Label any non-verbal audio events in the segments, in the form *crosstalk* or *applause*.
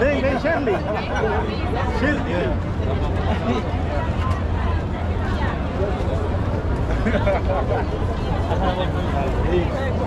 Vem, vem, Shirley. Shirley. *laughs*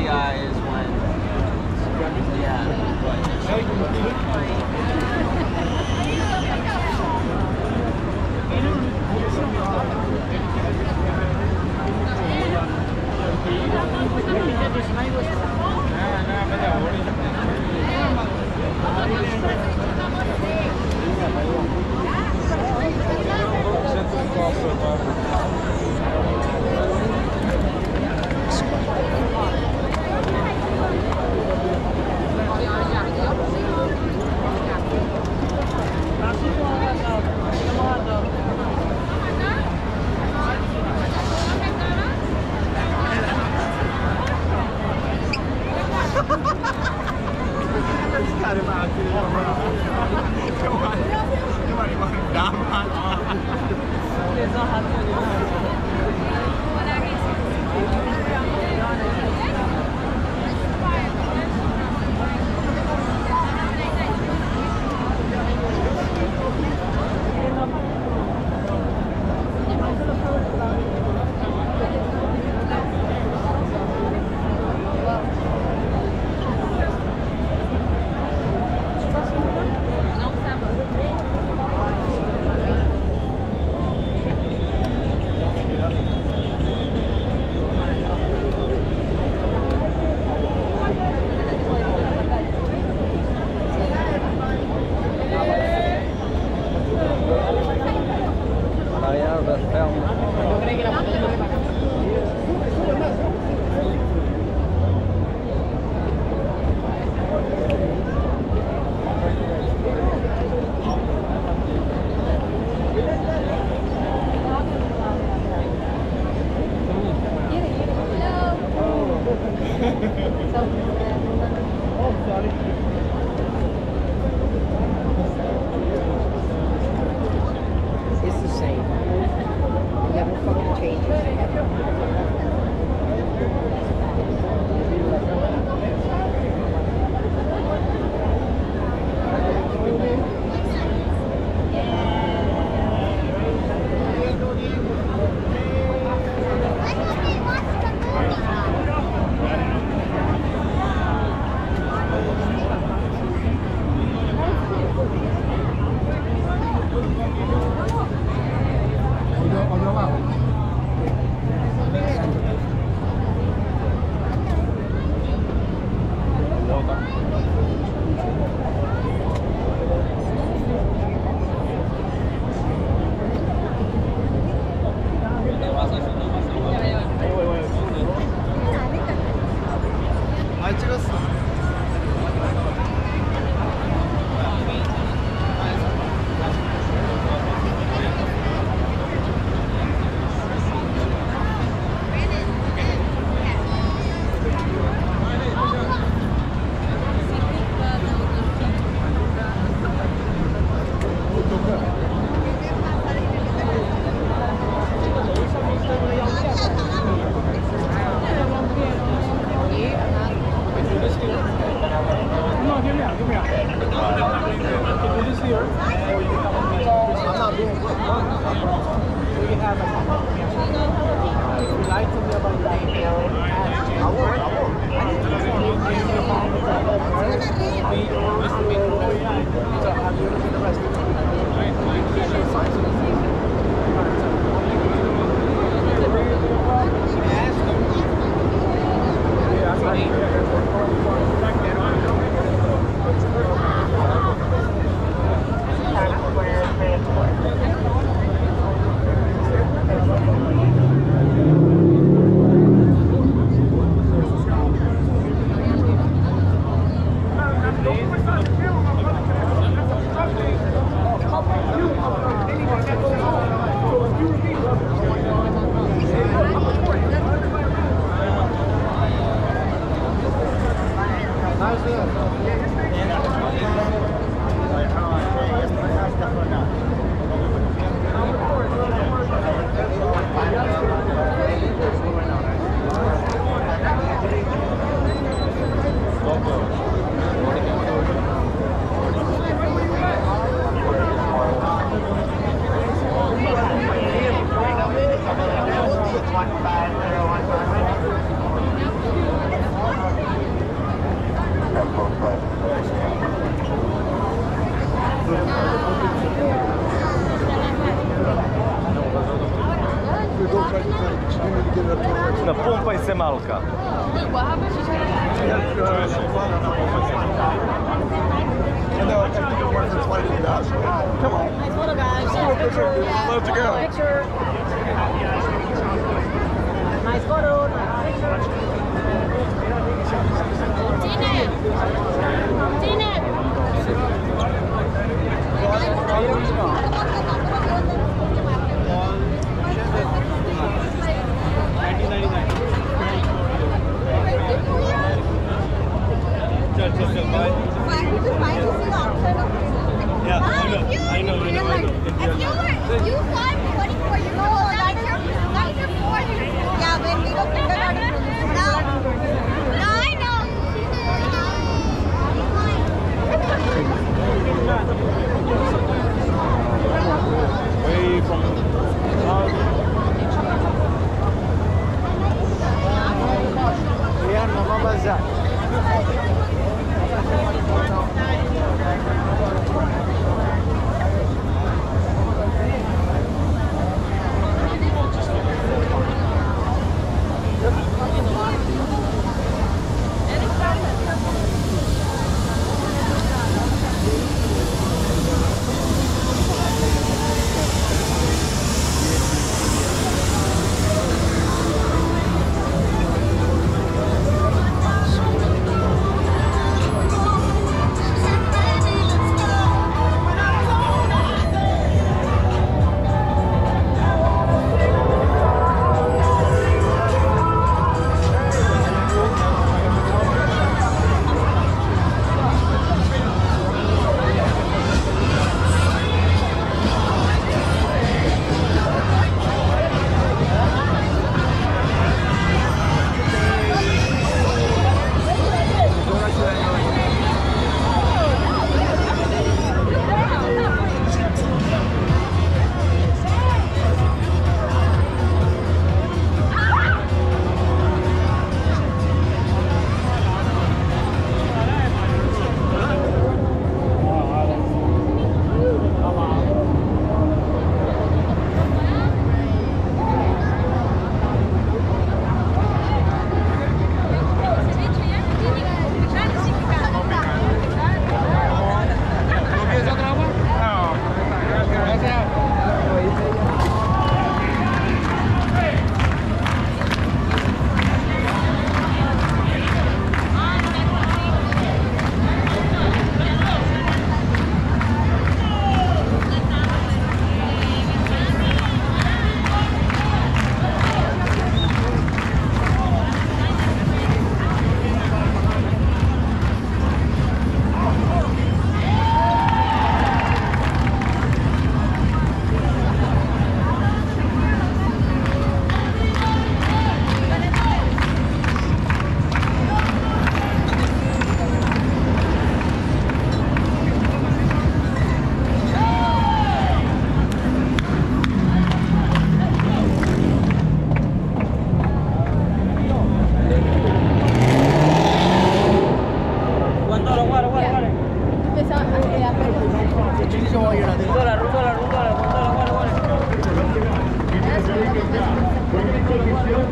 CI is when. Yeah.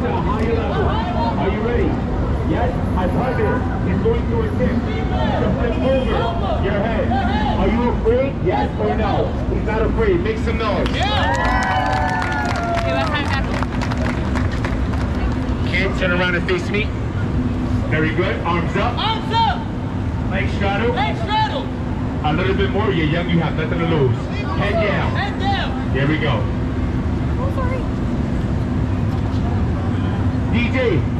to a higher level. Are you ready? Yes? I promise. It's going to a tip. flip over your head. Are you afraid? Yes or no? He's not afraid. Make some noise. Yeah. Kids, turn around and face me. Very good. Arms up. Arms up. Leg straddle. Leg straddle. A little bit more. You're young. You have nothing to lose. Head down. Head down. There we go. DJ.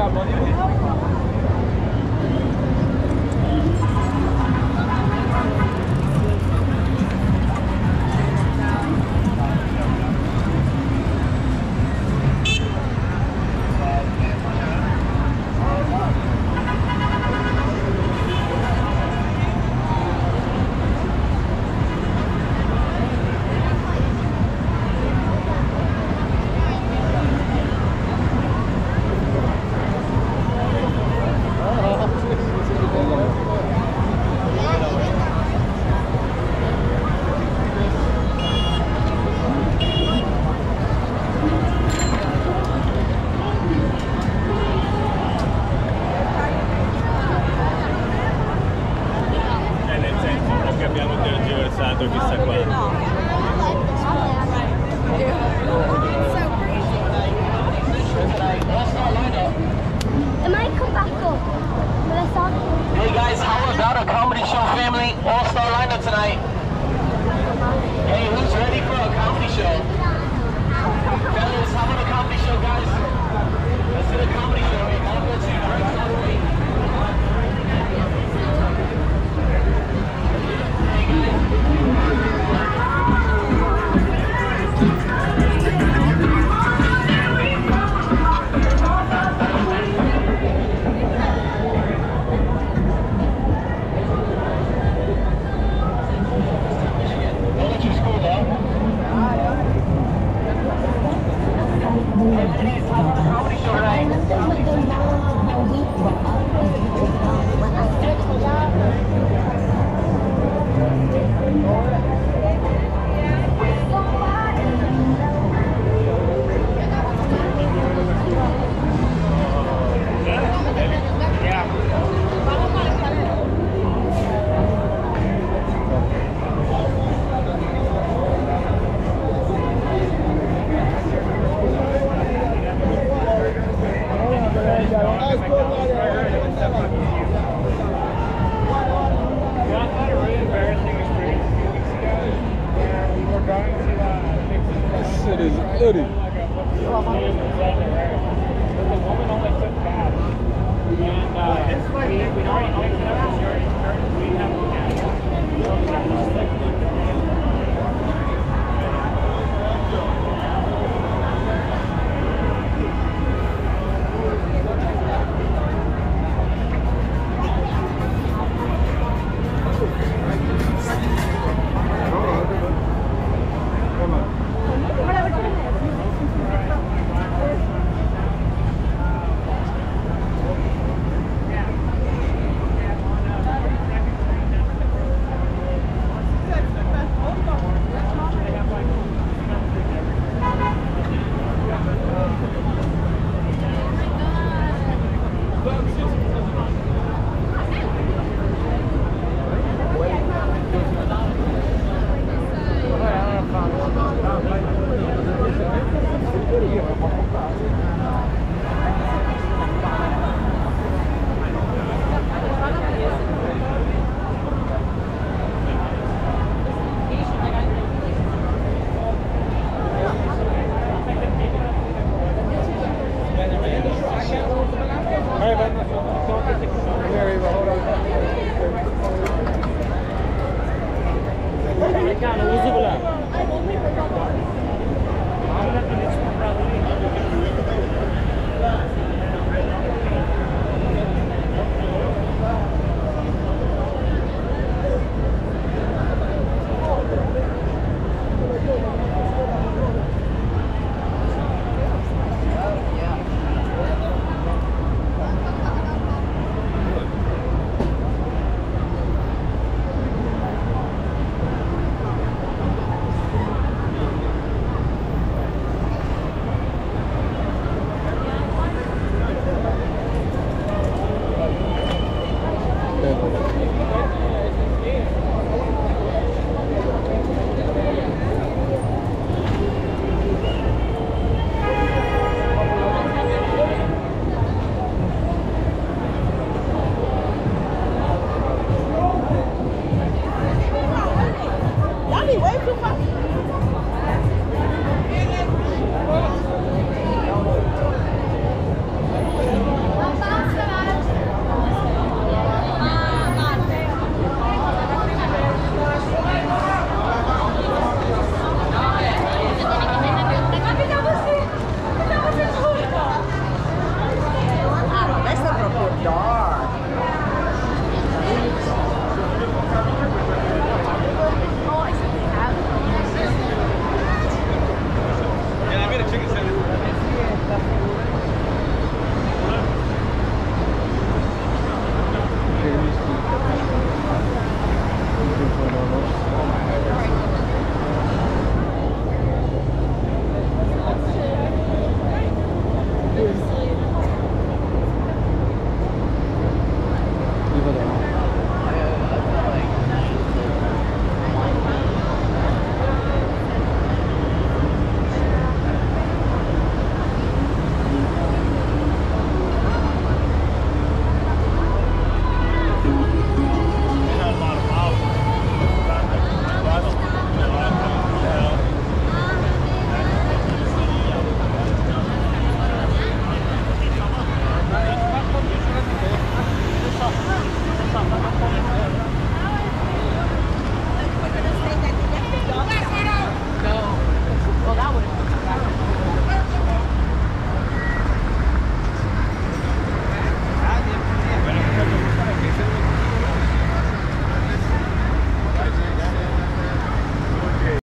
Obrigado, bom dia. 30.